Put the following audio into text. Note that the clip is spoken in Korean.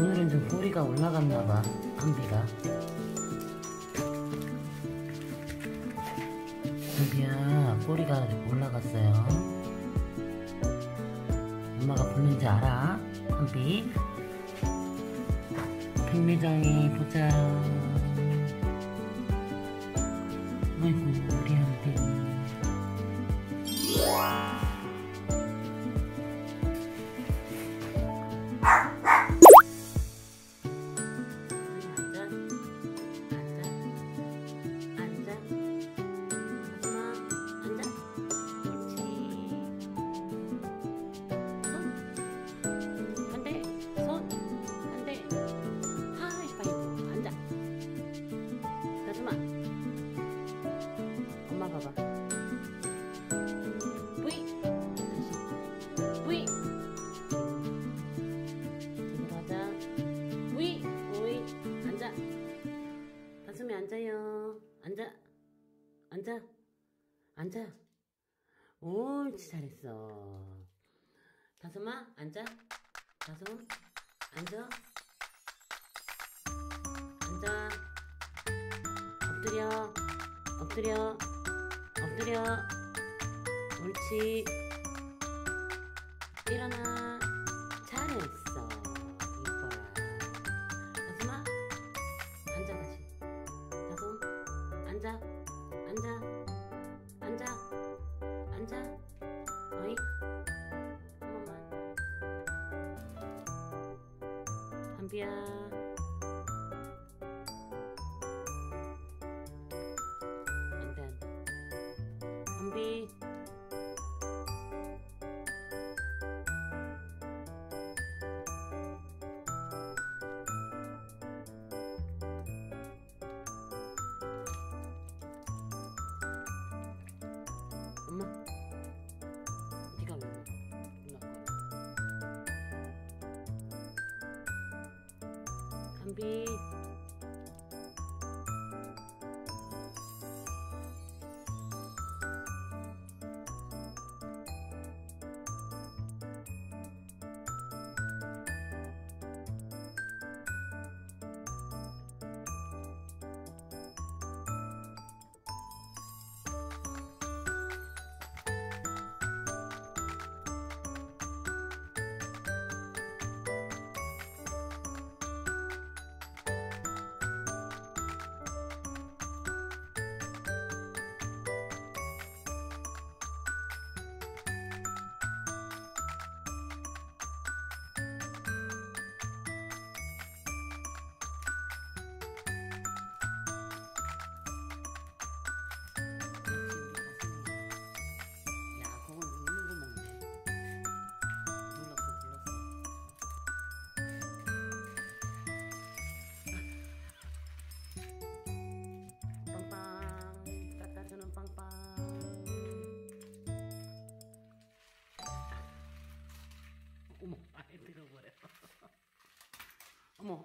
오늘은 좀 꼬리가 올라갔나봐 한비가. 한비야 꼬리가 올라갔어요. 엄마가 부른지 알아? 한비? 백내장이 보자. 아이고 앉아. 옳지 잘했어. 다솜아 앉아. 다솜 앉아. 앉아. 엎드려. 엎드려. 엎드려. 옳지. 일어나 한비야 안돼 be 어머, 아예 들어버려. 어머.